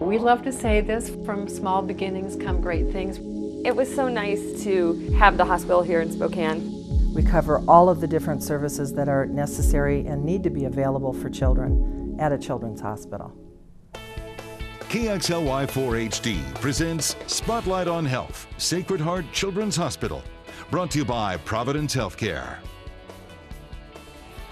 We love to say this from small beginnings come great things. It was so nice to have the hospital here in Spokane. We cover all of the different services that are necessary and need to be available for children at a children's hospital. KXLY 4HD presents Spotlight on Health, Sacred Heart Children's Hospital. Brought to you by Providence Healthcare.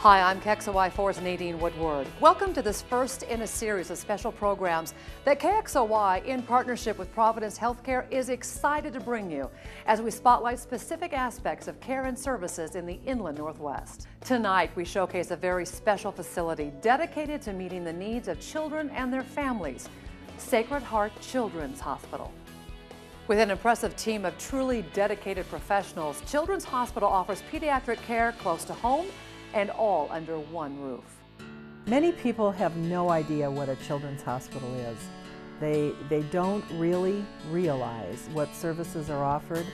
Hi, I'm KXLY4's Nadine Woodward. Welcome to this first in a series of special programs that KXLY, in partnership with Providence Healthcare, is excited to bring you as we spotlight specific aspects of care and services in the inland Northwest. Tonight, we showcase a very special facility dedicated to meeting the needs of children and their families, Sacred Heart Children's Hospital. With an impressive team of truly dedicated professionals, Children's Hospital offers pediatric care close to home and all under one roof. Many people have no idea what a children's hospital is. They, they don't really realize what services are offered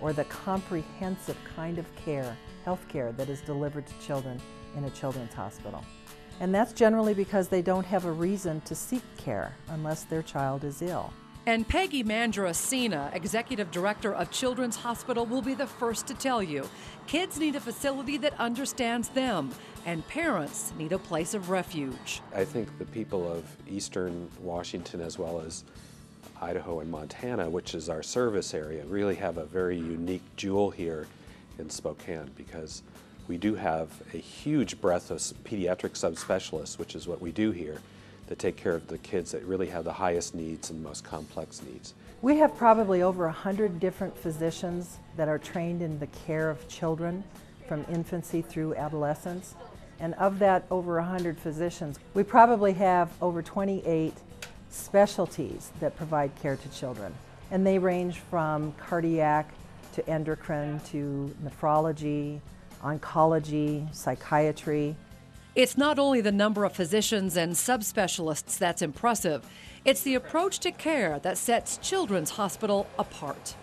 or the comprehensive kind of care, health care that is delivered to children in a children's hospital. And that's generally because they don't have a reason to seek care unless their child is ill. And Peggy Mandrasina, Executive Director of Children's Hospital, will be the first to tell you kids need a facility that understands them, and parents need a place of refuge. I think the people of eastern Washington, as well as Idaho and Montana, which is our service area, really have a very unique jewel here in Spokane because we do have a huge breadth of pediatric subspecialists, which is what we do here that take care of the kids that really have the highest needs and most complex needs. We have probably over 100 different physicians that are trained in the care of children from infancy through adolescence. And of that over 100 physicians, we probably have over 28 specialties that provide care to children. And they range from cardiac to endocrine to nephrology, oncology, psychiatry, it's not only the number of physicians and subspecialists that's impressive, it's the approach to care that sets Children's Hospital apart.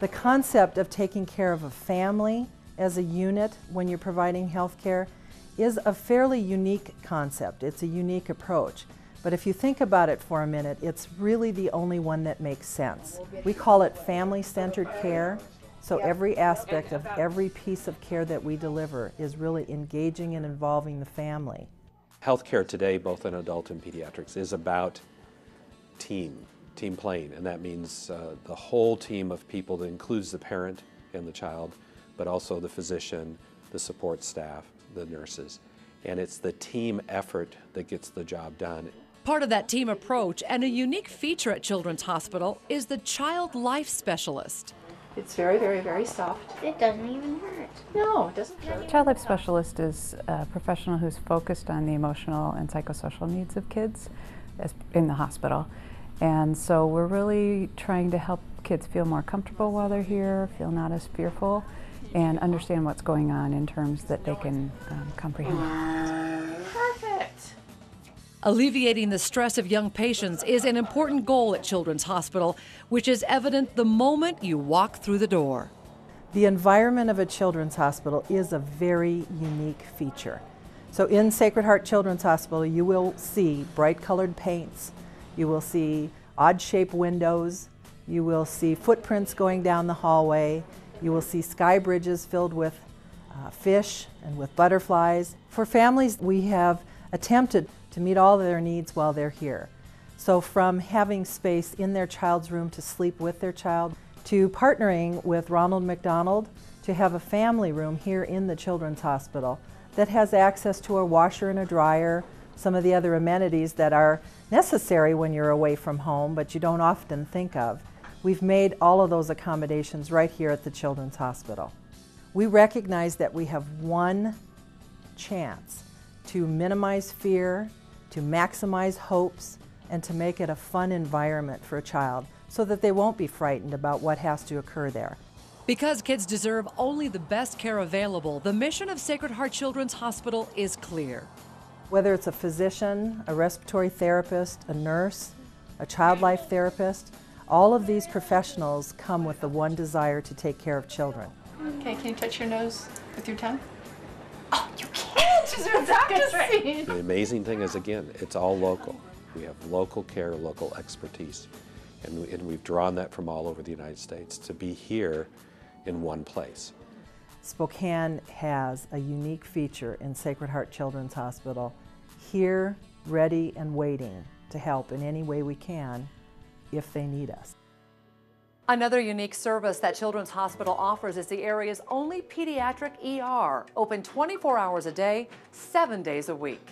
The concept of taking care of a family as a unit when you're providing health care is a fairly unique concept. It's a unique approach. But if you think about it for a minute, it's really the only one that makes sense. We call it family centered care. So every aspect of every piece of care that we deliver is really engaging and involving the family. Healthcare today, both in adult and pediatrics, is about team, team playing, and that means uh, the whole team of people that includes the parent and the child, but also the physician, the support staff, the nurses. And it's the team effort that gets the job done. Part of that team approach and a unique feature at Children's Hospital is the Child Life Specialist. It's very, very, very soft. It doesn't even hurt. No, it doesn't hurt. Child Life Specialist is a professional who's focused on the emotional and psychosocial needs of kids in the hospital. And so we're really trying to help kids feel more comfortable while they're here, feel not as fearful, and understand what's going on in terms that they can um, comprehend. Perfect. Alleviating the stress of young patients is an important goal at Children's Hospital, which is evident the moment you walk through the door. The environment of a children's hospital is a very unique feature. So in Sacred Heart Children's Hospital, you will see bright colored paints, you will see odd shaped windows, you will see footprints going down the hallway, you will see sky bridges filled with uh, fish and with butterflies. For families, we have attempted to meet all their needs while they're here. So from having space in their child's room to sleep with their child, to partnering with Ronald McDonald to have a family room here in the Children's Hospital that has access to a washer and a dryer, some of the other amenities that are necessary when you're away from home but you don't often think of. We've made all of those accommodations right here at the Children's Hospital. We recognize that we have one chance to minimize fear, to maximize hopes, and to make it a fun environment for a child so that they won't be frightened about what has to occur there. Because kids deserve only the best care available, the mission of Sacred Heart Children's Hospital is clear. Whether it's a physician, a respiratory therapist, a nurse, a child life therapist, all of these professionals come with the one desire to take care of children. Okay, can you touch your nose with your tongue? Oh, you can't! She's practicing. The amazing thing is, again, it's all local. We have local care, local expertise, and, and we've drawn that from all over the United States to be here in one place. Spokane has a unique feature in Sacred Heart Children's Hospital, here, ready and waiting to help in any way we can if they need us. Another unique service that Children's Hospital offers is the area's only pediatric ER, open 24 hours a day, seven days a week.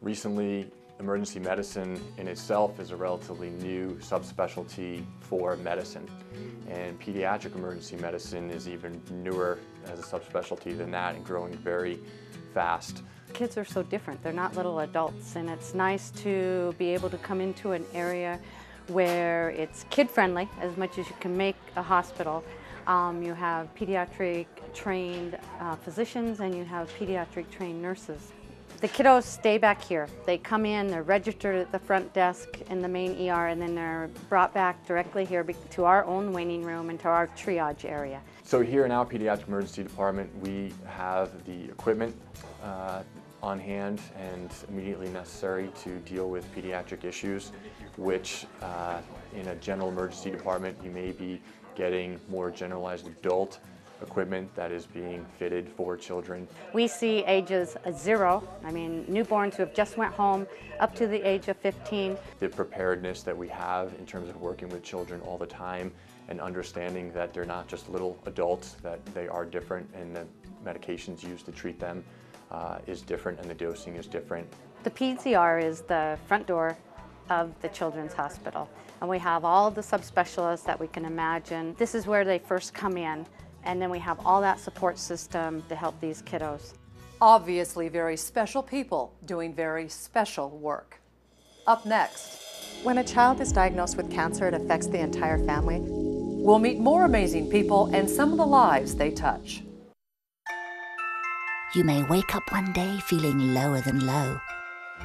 Recently, emergency medicine in itself is a relatively new subspecialty for medicine. And pediatric emergency medicine is even newer as a subspecialty than that and growing very fast. Kids are so different. They're not little adults, and it's nice to be able to come into an area where it's kid-friendly as much as you can make a hospital. Um, you have pediatric trained uh, physicians and you have pediatric trained nurses. The kiddos stay back here. They come in, they're registered at the front desk in the main ER, and then they're brought back directly here to our own waiting room and to our triage area. So here in our pediatric emergency department, we have the equipment uh, on hand and immediately necessary to deal with pediatric issues, which uh, in a general emergency department, you may be getting more generalized adult equipment that is being fitted for children. We see ages zero, I mean newborns who have just went home up to the age of 15. The preparedness that we have in terms of working with children all the time and understanding that they're not just little adults, that they are different and the medications used to treat them uh, is different and the dosing is different. The PCR is the front door of the Children's Hospital and we have all the subspecialists that we can imagine. This is where they first come in and then we have all that support system to help these kiddos. Obviously very special people doing very special work. Up next. When a child is diagnosed with cancer, it affects the entire family. We'll meet more amazing people and some of the lives they touch. You may wake up one day feeling lower than low,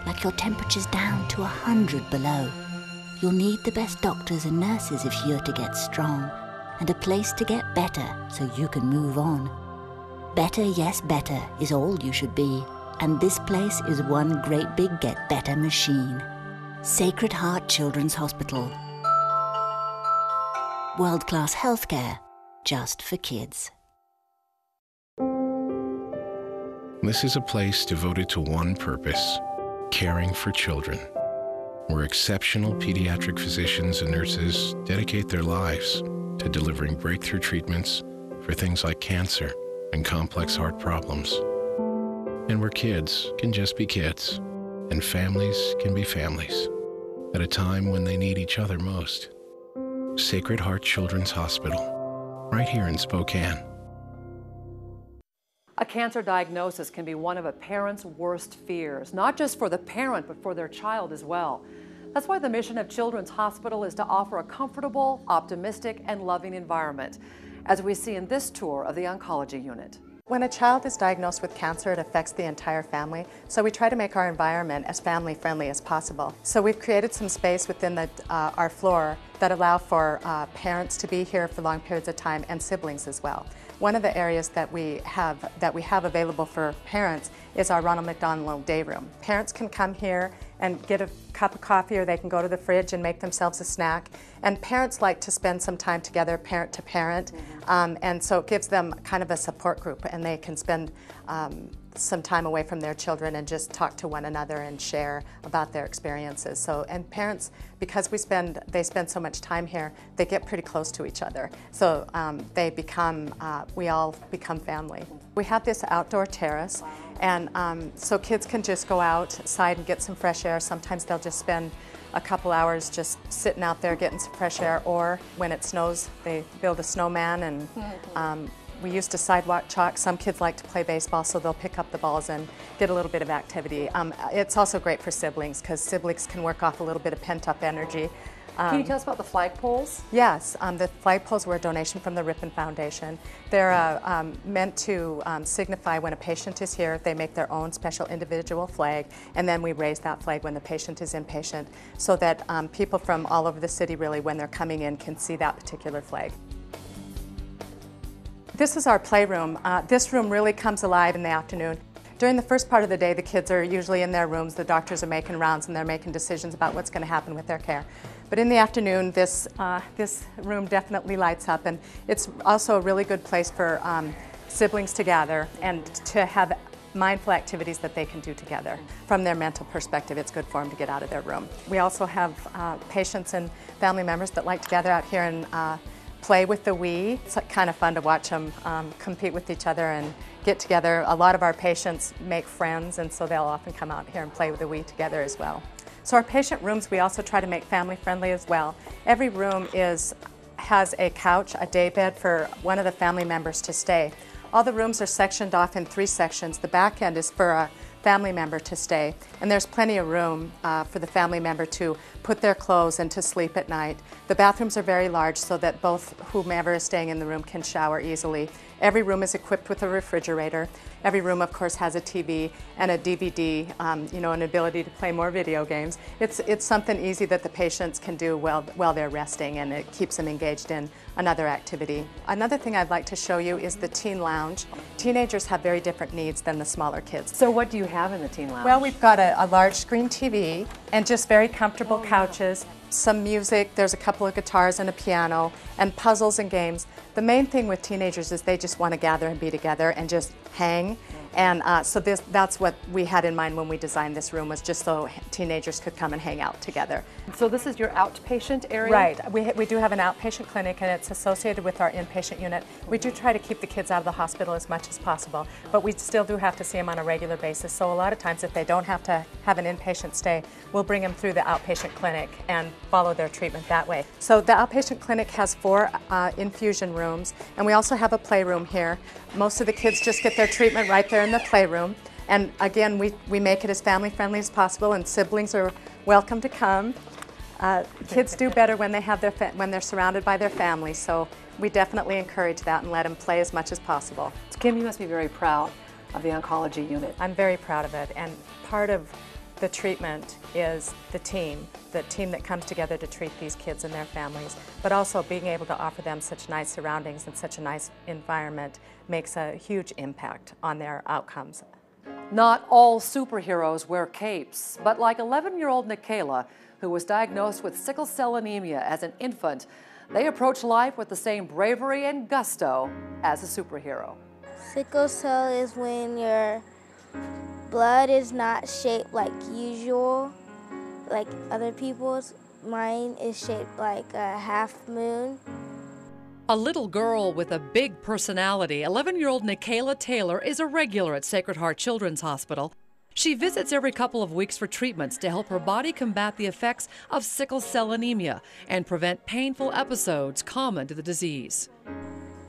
like your temperature's down to a hundred below. You'll need the best doctors and nurses if you're to get strong and a place to get better so you can move on. Better, yes, better is all you should be, and this place is one great big get better machine. Sacred Heart Children's Hospital. World class healthcare just for kids. This is a place devoted to one purpose caring for children, where exceptional pediatric physicians and nurses dedicate their lives to delivering breakthrough treatments for things like cancer and complex heart problems. And where kids can just be kids and families can be families at a time when they need each other most. Sacred Heart Children's Hospital, right here in Spokane. A cancer diagnosis can be one of a parent's worst fears, not just for the parent, but for their child as well. That's why the mission of Children's Hospital is to offer a comfortable, optimistic, and loving environment, as we see in this tour of the oncology unit. When a child is diagnosed with cancer, it affects the entire family, so we try to make our environment as family friendly as possible. So we've created some space within the, uh, our floor that allow for uh, parents to be here for long periods of time and siblings as well. One of the areas that we have that we have available for parents is our Ronald McDonald Day Room. Parents can come here and get a cup of coffee or they can go to the fridge and make themselves a snack. And parents like to spend some time together, parent to parent, mm -hmm. um, and so it gives them kind of a support group and they can spend um, some time away from their children and just talk to one another and share about their experiences. So, and parents, because we spend, they spend so much time here, they get pretty close to each other. So um, they become, uh, we all become family. We have this outdoor terrace. And um, so kids can just go outside and get some fresh air. Sometimes they'll just spend a couple hours just sitting out there getting some fresh air, or when it snows, they build a snowman and um, we used to sidewalk chalk. Some kids like to play baseball, so they'll pick up the balls and get a little bit of activity. Um, it's also great for siblings because siblings can work off a little bit of pent up energy. Um, Can you tell us about the flagpoles? Yes, um, the flagpoles were a donation from the Ripon Foundation. They're uh, um, meant to um, signify when a patient is here, they make their own special individual flag, and then we raise that flag when the patient is inpatient so that um, people from all over the city really, when they're coming in, can see that particular flag. This is our playroom. Uh, this room really comes alive in the afternoon. During the first part of the day, the kids are usually in their rooms, the doctors are making rounds and they're making decisions about what's going to happen with their care. But in the afternoon, this, uh, this room definitely lights up, and it's also a really good place for um, siblings to gather and to have mindful activities that they can do together. From their mental perspective, it's good for them to get out of their room. We also have uh, patients and family members that like to gather out here and uh, play with the Wii. It's kind of fun to watch them um, compete with each other and get together. A lot of our patients make friends, and so they'll often come out here and play with the Wii together as well. So our patient rooms, we also try to make family friendly as well. Every room is has a couch, a day bed for one of the family members to stay. All the rooms are sectioned off in three sections. The back end is for a family member to stay, and there's plenty of room uh, for the family member to put their clothes and to sleep at night. The bathrooms are very large so that both whomever is staying in the room can shower easily. Every room is equipped with a refrigerator. Every room, of course, has a TV and a DVD, um, you know, an ability to play more video games. It's, it's something easy that the patients can do while, while they're resting and it keeps them engaged in another activity. Another thing I'd like to show you is the teen lounge. Teenagers have very different needs than the smaller kids. So what do you have in the teen lounge? Well, we've got a, a large screen TV and just very comfortable couches, some music, there's a couple of guitars and a piano, and puzzles and games. The main thing with teenagers is they just want to gather and be together and just hang and uh, so this, that's what we had in mind when we designed this room was just so teenagers could come and hang out together. So this is your outpatient area? Right. We, we do have an outpatient clinic and it's associated with our inpatient unit. We do try to keep the kids out of the hospital as much as possible, but we still do have to see them on a regular basis. So a lot of times if they don't have to have an inpatient stay, we'll bring them through the outpatient clinic and follow their treatment that way. So the outpatient clinic has four uh, infusion rooms and we also have a playroom here. Most of the kids just get their treatment right there in the playroom. And again, we, we make it as family friendly as possible, and siblings are welcome to come. Uh, kids do better when they have their when they're surrounded by their families, so we definitely encourage that and let them play as much as possible. Kim, you must be very proud of the oncology unit. I'm very proud of it, and part of the treatment is the team, the team that comes together to treat these kids and their families, but also being able to offer them such nice surroundings and such a nice environment makes a huge impact on their outcomes. Not all superheroes wear capes, but like 11-year-old Nikayla, who was diagnosed with sickle cell anemia as an infant, they approach life with the same bravery and gusto as a superhero. Sickle cell is when your blood is not shaped like usual, like other people's. Mine is shaped like a half moon. A little girl with a big personality, 11 year old Nikayla Taylor is a regular at Sacred Heart Children's Hospital. She visits every couple of weeks for treatments to help her body combat the effects of sickle cell anemia and prevent painful episodes common to the disease.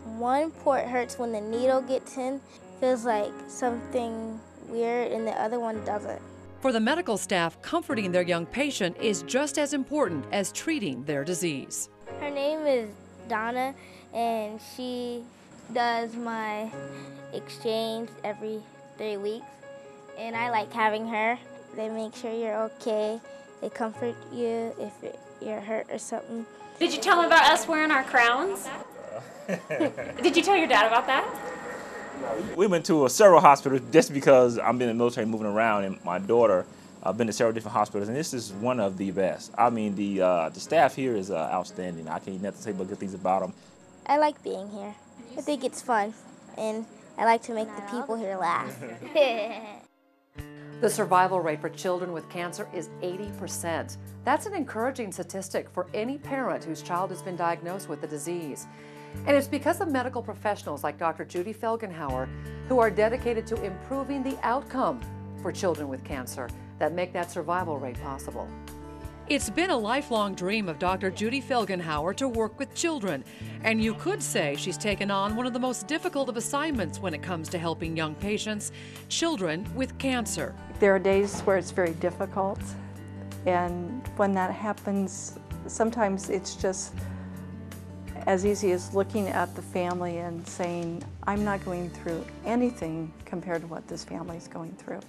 One port hurts when the needle gets in, feels like something weird, and the other one doesn't. For the medical staff, comforting their young patient is just as important as treating their disease. Her name is Donna, and she does my exchange every three weeks. And I like having her. They make sure you're okay. They comfort you if you're hurt or something. Did you tell them about us wearing our crowns? Did you tell your dad about that? We went to uh, several hospitals just because I'm in the military moving around, and my daughter I've been to several different hospitals, and this is one of the best. I mean, the uh, the staff here is uh, outstanding. I can't nothing say but good things about them. I like being here. I think it's fun, and I like to make the people here laugh. the survival rate for children with cancer is 80%. That's an encouraging statistic for any parent whose child has been diagnosed with the disease. And it's because of medical professionals like Dr. Judy Felgenhauer who are dedicated to improving the outcome for children with cancer that make that survival rate possible. It's been a lifelong dream of Dr. Judy Felgenhauer to work with children, and you could say she's taken on one of the most difficult of assignments when it comes to helping young patients, children with cancer. There are days where it's very difficult, and when that happens, sometimes it's just as easy as looking at the family and saying, I'm not going through anything compared to what this family is going through.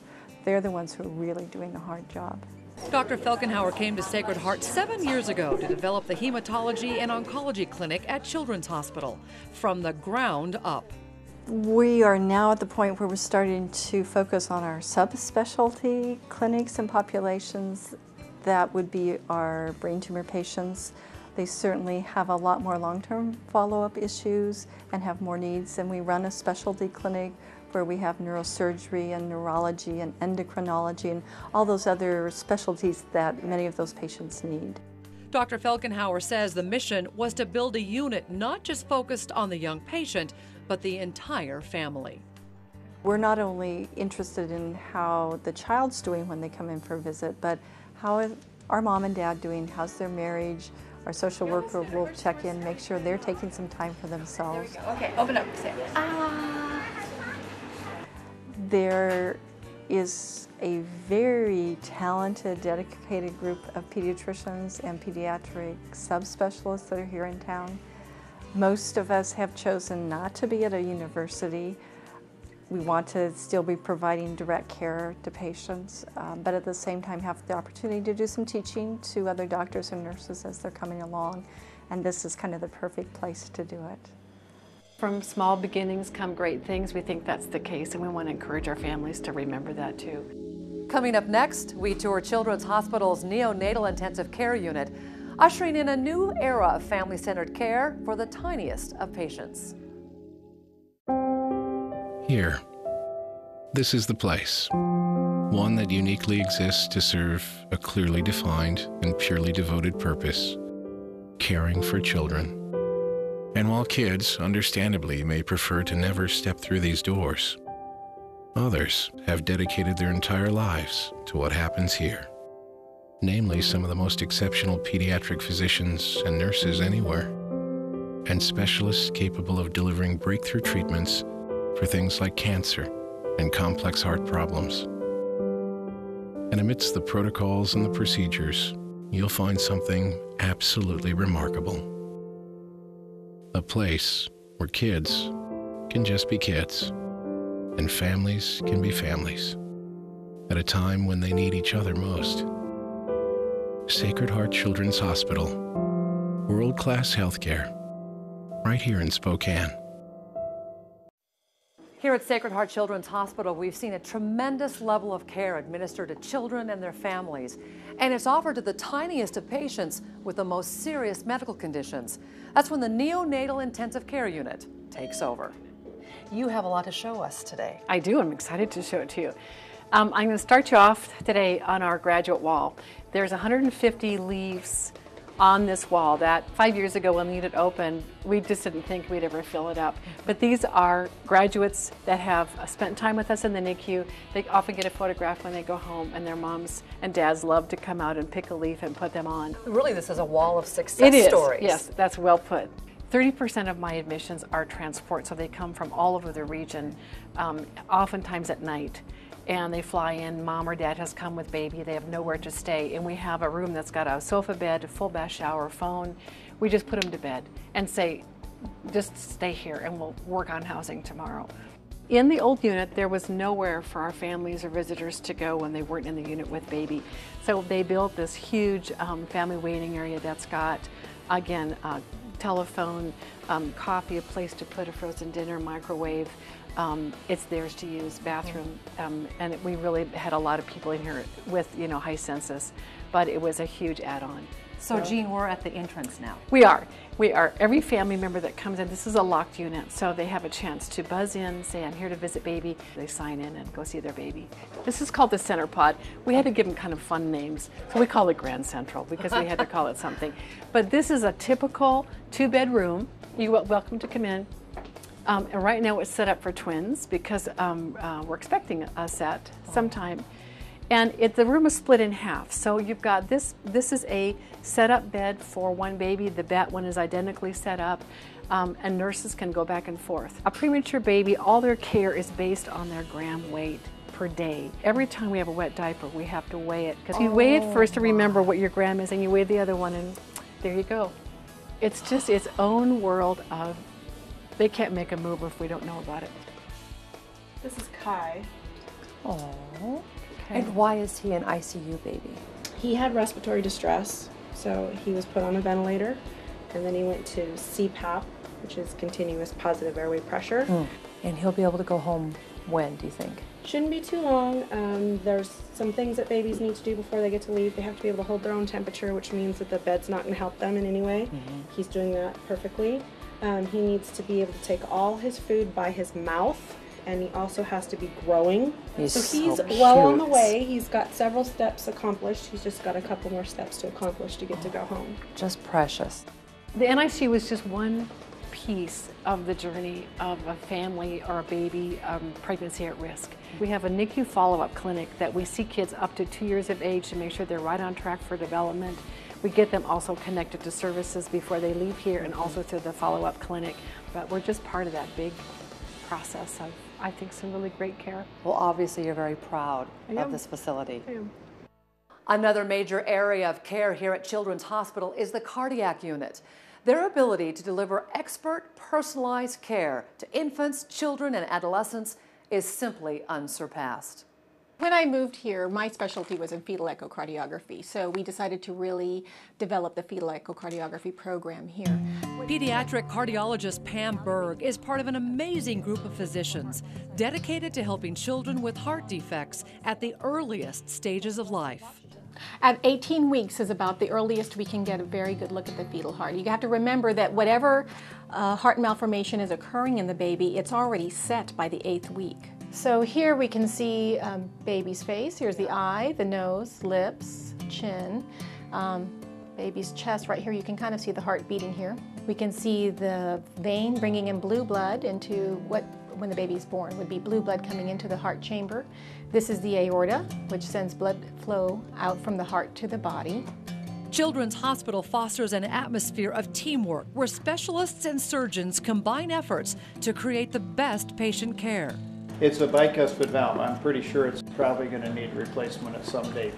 They're the ones who are really doing the hard job. Dr. Felgenhauer came to Sacred Heart seven years ago to develop the hematology and oncology clinic at Children's Hospital from the ground up. We are now at the point where we're starting to focus on our subspecialty clinics and populations. That would be our brain tumor patients. They certainly have a lot more long-term follow-up issues and have more needs. And we run a specialty clinic where we have neurosurgery and neurology and endocrinology and all those other specialties that many of those patients need. Dr. Felgenhauer says the mission was to build a unit not just focused on the young patient, but the entire family. We're not only interested in how the child's doing when they come in for a visit, but how are mom and dad doing? How's their marriage? Our social worker will check in, make sure they're taking some time for themselves. Okay, open up. Say, ah. There is a very talented, dedicated group of pediatricians and pediatric subspecialists that are here in town. Most of us have chosen not to be at a university. We want to still be providing direct care to patients, um, but at the same time have the opportunity to do some teaching to other doctors and nurses as they're coming along. And this is kind of the perfect place to do it. From small beginnings come great things. We think that's the case, and we want to encourage our families to remember that too. Coming up next, we tour Children's Hospital's neonatal intensive care unit ushering in a new era of family centered care for the tiniest of patients. Here, this is the place. One that uniquely exists to serve a clearly defined and purely devoted purpose caring for children. And while kids, understandably, may prefer to never step through these doors, others have dedicated their entire lives to what happens here namely some of the most exceptional pediatric physicians and nurses anywhere, and specialists capable of delivering breakthrough treatments for things like cancer and complex heart problems. And amidst the protocols and the procedures, you'll find something absolutely remarkable. A place where kids can just be kids, and families can be families, at a time when they need each other most. Sacred Heart Children's Hospital. World class healthcare. Right here in Spokane. Here at Sacred Heart Children's Hospital, we've seen a tremendous level of care administered to children and their families, and it's offered to the tiniest of patients with the most serious medical conditions. That's when the neonatal intensive care unit takes over. You have a lot to show us today. I do. I'm excited to show it to you. Um, I'm going to start you off today on our graduate wall. There's 150 leaves on this wall that five years ago when we it opened, we just didn't think we'd ever fill it up. But these are graduates that have spent time with us in the NICU. They often get a photograph when they go home and their moms and dads love to come out and pick a leaf and put them on. Really, this is a wall of success it is. stories. Yes, that's well put. 30% of my admissions are transport, so they come from all over the region, um, oftentimes at night and they fly in. Mom or dad has come with baby. They have nowhere to stay. And we have a room that's got a sofa bed, a full bath shower, phone. We just put them to bed and say, just stay here and we'll work on housing tomorrow. In the old unit, there was nowhere for our families or visitors to go when they weren't in the unit with baby. So they built this huge um, family waiting area that's got, again, a telephone, um, coffee, a place to put a frozen dinner, microwave, um, it's theirs to use, bathroom, um, and we really had a lot of people in here with, you know, high census, but it was a huge add-on. So, so, Jean, we're at the entrance now. We are. We are. Every family member that comes in, this is a locked unit, so they have a chance to buzz in, say, I'm here to visit baby. They sign in and go see their baby. This is called the Center Pod. We had to give them kind of fun names, so we call it Grand Central because we had to call it something. But this is a typical two-bed room. You're welcome to come in. Um, and right now it's set up for twins because um, uh, we're expecting a set sometime. And it, the room is split in half. So you've got this, this is a set-up bed for one baby. The bat one is identically set up. Um, and nurses can go back and forth. A premature baby, all their care is based on their gram weight per day. Every time we have a wet diaper, we have to weigh it. Because you oh weigh it first to remember what your gram is, and you weigh the other one, and there you go. It's just its own world of they can't make a move if we don't know about it. This is Kai. Oh. Okay. And why is he an ICU baby? He had respiratory distress, so he was put on a ventilator, and then he went to CPAP, which is continuous positive airway pressure. Mm. And he'll be able to go home when, do you think? Shouldn't be too long. Um, there's some things that babies need to do before they get to leave. They have to be able to hold their own temperature, which means that the bed's not going to help them in any way. Mm-hmm. He's doing that perfectly. Um, he needs to be able to take all his food by his mouth, and he also has to be growing. He's so he's so well on the way. He's got several steps accomplished. He's just got a couple more steps to accomplish to get to go home. Just precious. The NICU was just one piece of the journey of a family or a baby um, pregnancy at risk. We have a NICU follow-up clinic that we see kids up to two years of age to make sure they're right on track for development. We get them also connected to services before they leave here and also to the follow-up clinic. But we're just part of that big process of, I think, some really great care. Well, obviously, you're very proud of this facility. I am. Another major area of care here at Children's Hospital is the cardiac unit. Their ability to deliver expert, personalized care to infants, children, and adolescents is simply unsurpassed. When I moved here, my specialty was in fetal echocardiography, so we decided to really develop the fetal echocardiography program here. Pediatric cardiologist Pam Berg is part of an amazing group of physicians dedicated to helping children with heart defects at the earliest stages of life. At 18 weeks is about the earliest we can get a very good look at the fetal heart. You have to remember that whatever uh, heart malformation is occurring in the baby, it's already set by the eighth week. So here we can see um, baby's face. Here's the eye, the nose, lips, chin. Um, baby's chest right here, you can kind of see the heart beating here. We can see the vein bringing in blue blood into what when the baby's born would be blue blood coming into the heart chamber. This is the aorta, which sends blood flow out from the heart to the body. Children's Hospital fosters an atmosphere of teamwork where specialists and surgeons combine efforts to create the best patient care. It's a bicuspid valve. I'm pretty sure it's probably going to need replacement at some date.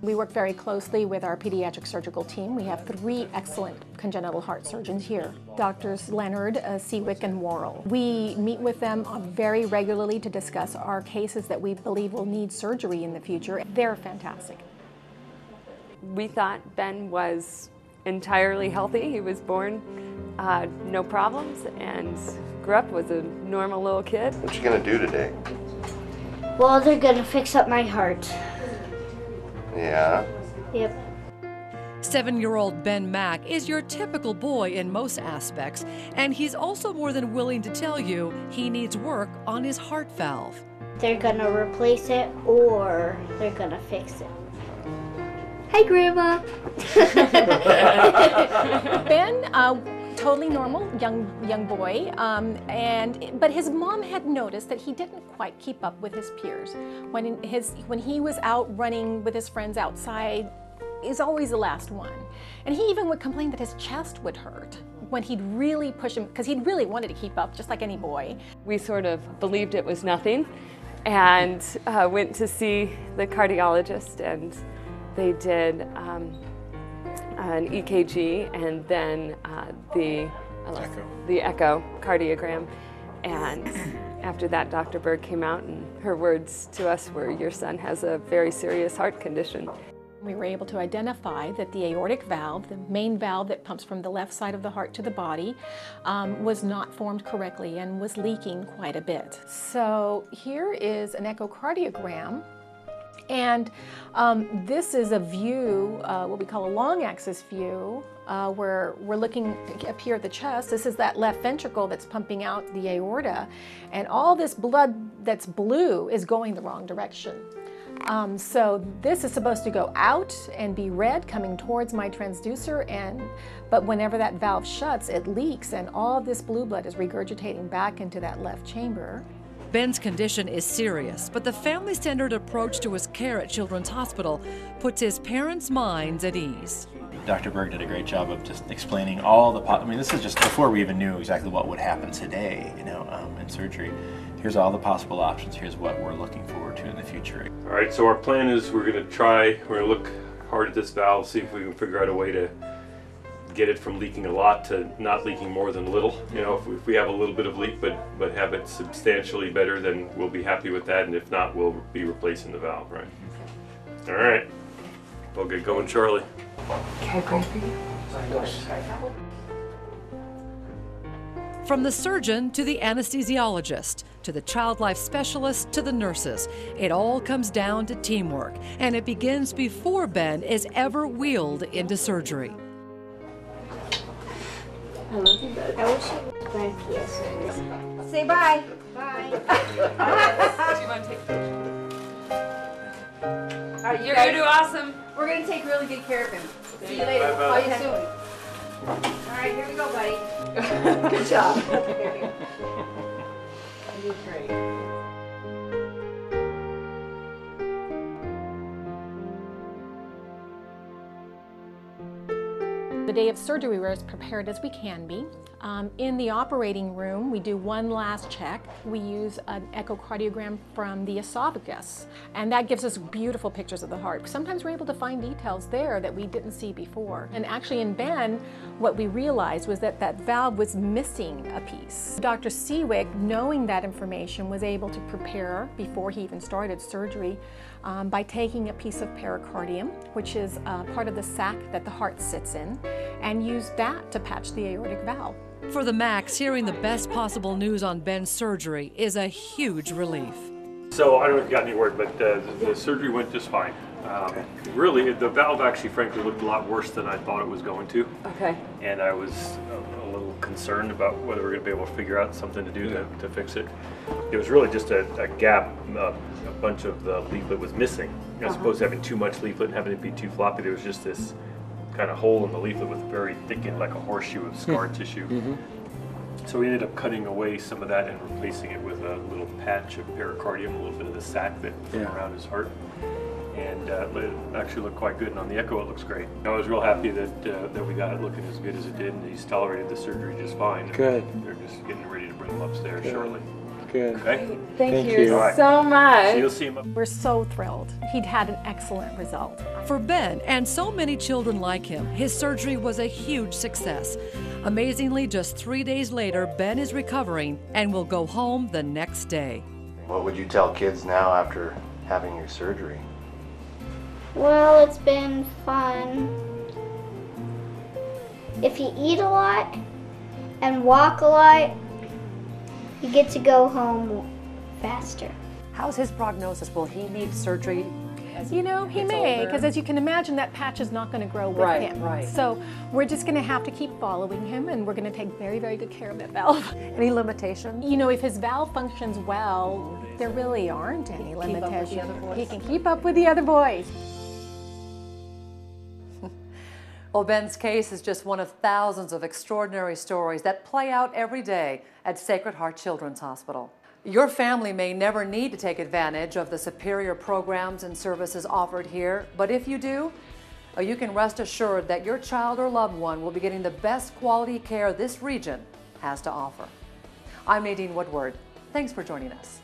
We work very closely with our pediatric surgical team. We have three excellent congenital heart surgeons here, Doctors Leonard, uh, Seawick, and Worrell. We meet with them uh, very regularly to discuss our cases that we believe will need surgery in the future. They're fantastic. We thought Ben was entirely healthy. He was born uh, no problems and grew up was a normal little kid. What you gonna do today? Well, they're gonna fix up my heart. Yeah. Yep. Seven year old Ben Mack is your typical boy in most aspects, and he's also more than willing to tell you he needs work on his heart valve. They're gonna replace it or they're gonna fix it. Hi, Grandma. ben, uh, totally normal young young boy, um, and but his mom had noticed that he didn't quite keep up with his peers. When his when he was out running with his friends outside, he's always the last one, and he even would complain that his chest would hurt when he'd really push him because he'd really wanted to keep up, just like any boy. We sort of believed it was nothing and uh, went to see the cardiologist and they did um, an EKG and then uh, the Echo. the echocardiogram. And after that, Dr. Berg came out, and her words to us were, "Your son has a very serious heart condition." We were able to identify that the aortic valve, the main valve that pumps from the left side of the heart to the body, um, was not formed correctly and was leaking quite a bit. So here is an echocardiogram and um, this is a view, uh, what we call a long axis view, uh, where we're looking up here at the chest. This is that left ventricle that's pumping out the aorta. And all this blood that's blue is going the wrong direction. Um, so this is supposed to go out and be red coming towards my transducer and but whenever that valve shuts it leaks and all this blue blood is regurgitating back into that left chamber. Ben's condition is serious, but the family centered approach to his care at Children's Hospital puts his parents' minds at ease. Dr. Berg did a great job of just explaining all the. Po- I mean, this is just before we even knew exactly what would happen today, you know, um, in surgery. Here's all the possible options. Here's what we're looking forward to in the future. All right, so our plan is we're going to try, we're going to look hard at this valve, see if we can figure out a way to get it from leaking a lot to not leaking more than a little. You know, if we, if we have a little bit of leak, but but have it substantially better, then we'll be happy with that. And if not, we'll be replacing the valve, right? All right, we'll get going, Charlie. Can I pray for you? From the surgeon to the anesthesiologist, to the child life specialist to the nurses, it all comes down to teamwork, and it begins before Ben is ever wheeled into surgery. I love you, bud. I wish you were back here. Say bye. Bye. All right, you're gonna do awesome. We're gonna take really good care of him. See you later. Bye, Call you bye. soon. All right, here we go, buddy. good job. you did great. The day of surgery, we're as prepared as we can be. Um, in the operating room, we do one last check. We use an echocardiogram from the esophagus, and that gives us beautiful pictures of the heart. Sometimes we're able to find details there that we didn't see before. And actually, in Ben, what we realized was that that valve was missing a piece. Dr. Seawick, knowing that information, was able to prepare before he even started surgery um, by taking a piece of pericardium, which is uh, part of the sac that the heart sits in, and used that to patch the aortic valve. For the Macks, hearing the best possible news on Ben's surgery is a huge relief. So I don't know if you got any word, but uh, the, the surgery went just fine. Um, Really, the valve actually, frankly, looked a lot worse than I thought it was going to. Okay. And I was a, a little concerned about whether we are going to be able to figure out something to do to, to fix it. It was really just a, a gap. Uh, a bunch of the leaflet was missing. As Uh-huh. opposed to having too much leaflet and having it be too floppy, there was just this kind of hole in the leaflet with very thickened, like a horseshoe of scar tissue. So we ended up cutting away some of that and replacing it with a little patch of pericardium, a little bit of the sac that Yeah. around his heart. And uh, it actually looked quite good. And on the echo, it looks great. I was real happy that uh, that we got it looking as good as it did, and he's tolerated the surgery just fine. Good. They're just getting ready to bring him upstairs Good. shortly. Good. Okay. Thank, you, All right. so much. So you'll see him. We're so thrilled. He'd had an excellent result. For Ben and so many children like him, his surgery was a huge success. Amazingly, just three days later, Ben is recovering and will go home the next day. What would you tell kids now after having your surgery? Well, it's been fun. If you eat a lot and walk a lot, you get to go home faster. How's his prognosis? Will he need surgery? as You know, he may, because as you can imagine, that patch is not going to grow with Right, him. right. So we're just going to have to keep following him, and we're going to take very, very good care of that valve. Any limitations? You know, if his valve functions well, there really aren't any Keep up with the limitations. He can keep up with the other boys. Well, Ben's case is just one of thousands of extraordinary stories that play out every day at Sacred Heart Children's Hospital. Your family may never need to take advantage of the superior programs and services offered here, but if you do, uh, you can rest assured that your child or loved one will be getting the best quality care this region has to offer. I'm Nadine Woodward. Thanks for joining us.